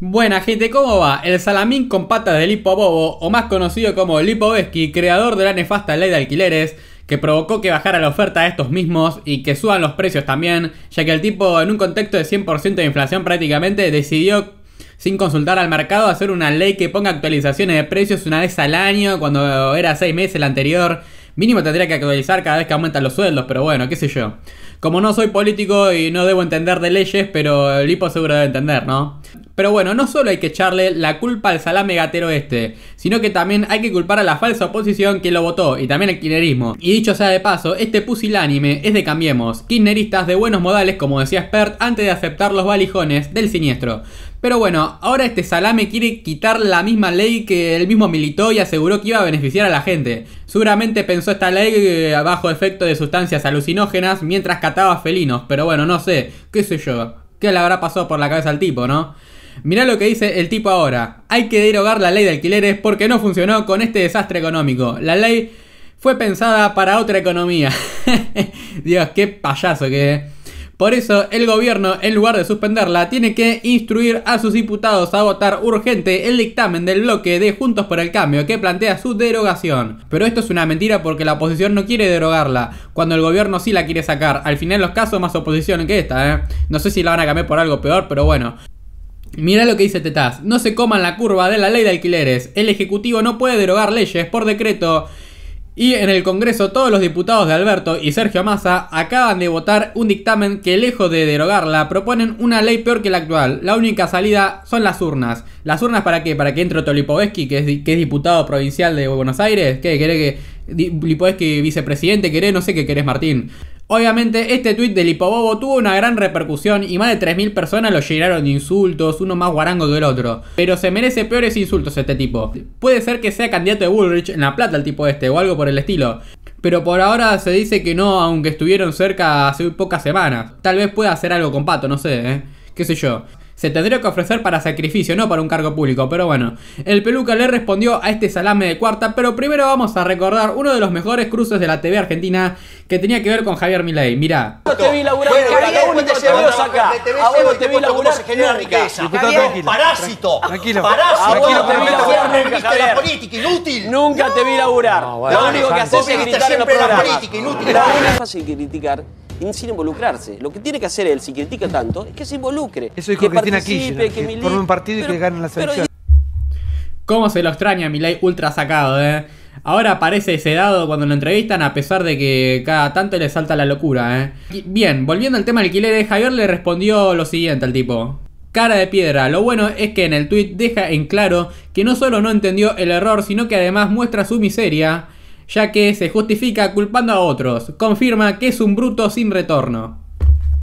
Buena gente, ¿cómo va? El salamín con patas de Lipo Bobo, o más conocido como Lipovetsky, creador de la nefasta ley de alquileres, que provocó que bajara la oferta de estos mismos y que suban los precios también, ya que el tipo en un contexto de 100% de inflación prácticamente decidió sin consultar al mercado hacer una ley que ponga actualizaciones de precios una vez al año cuando era 6 meses el anterior. Mínimo tendría que actualizar cada vez que aumentan los sueldos, pero bueno, qué sé yo. Como no soy político y no debo entender de leyes, pero el hipo seguro debe entender, ¿no? Pero bueno, no solo hay que echarle la culpa al salame gatero este, sino que también hay que culpar a la falsa oposición que lo votó y también al kirchnerismo. Y dicho sea de paso, este pusilánime es de Cambiemos, kirchneristas de buenos modales como decía Spert antes de aceptar los valijones del siniestro. Pero bueno, ahora este salame quiere quitar la misma ley que él mismo militó y aseguró que iba a beneficiar a la gente. Seguramente pensó esta ley eh, bajo efecto de sustancias alucinógenas mientras cataba felinos, pero bueno, no sé, qué sé yo, qué le habrá pasado por la cabeza al tipo, ¿no? Mirá lo que dice el tipo ahora. Hay que derogar la ley de alquileres porque no funcionó con este desastre económico. La ley fue pensada para otra economía. Dios, qué payaso que Por eso el gobierno, en lugar de suspenderla, tiene que instruir a sus diputados a votar urgente el dictamen del bloque de Juntos por el Cambio que plantea su derogación. Pero esto es una mentira porque la oposición no quiere derogarla, cuando el gobierno sí la quiere sacar. Al final los casos más oposición que esta, ¿eh? No sé si la van a cambiar por algo peor, pero bueno. Mira lo que dice Tetaz, no se coman la curva de la ley de alquileres, el Ejecutivo no puede derogar leyes por decreto y en el Congreso todos los diputados de Alberto y Sergio Massa acaban de votar un dictamen que lejos de derogarla proponen una ley peor que la actual. La única salida son las urnas. ¿Las urnas para qué? ¿Para que entre Tolipovetsky, que es, que es diputado provincial de Buenos Aires? ¿Qué? ¿Querés que Lipovetsky vicepresidente? ¿Querés? No sé qué querés Martín. Obviamente este tweet del Hipobobo tuvo una gran repercusión y más de 3.000 personas lo llenaron de insultos, uno más guarango que el otro. Pero se merece peores insultos este tipo. Puede ser que sea candidato de Bullrich en La Plata el tipo este o algo por el estilo. Pero por ahora se dice que no, aunque estuvieron cerca hace pocas semanas. Tal vez pueda hacer algo con Pato, no sé, ¿eh? qué sé yo se tendría que ofrecer para sacrificio, no para un cargo público. Pero bueno, el peluca le respondió a este salame de cuarta. Pero primero vamos a recordar uno de los mejores cruces de la TV argentina que tenía que ver con Javier Milei. Mirá. te vi laburar acá. A vos te vi laburar se genera riqueza. Parásito. Tranquilo. Parásito. te vi laburar la política, inútil. Nunca te vi laburar. Lo único que haces es criticar en los programas. política, inútil. Es fácil criticar sin involucrarse. Lo que tiene que hacer él, si critica tanto, es que se involucre. Eso dijo que Cristina Kirchner, que, que forme un partido y que ganen las elecciones. ¿Cómo se lo extraña Milei ultra sacado, eh? Ahora parece sedado cuando lo entrevistan a pesar de que cada tanto le salta la locura, eh. Bien, volviendo al tema alquileres, Javier le respondió lo siguiente al tipo. Cara de piedra, lo bueno es que en el tweet deja en claro que no solo no entendió el error, sino que además muestra su miseria ya que se justifica culpando a otros, confirma que es un bruto sin retorno.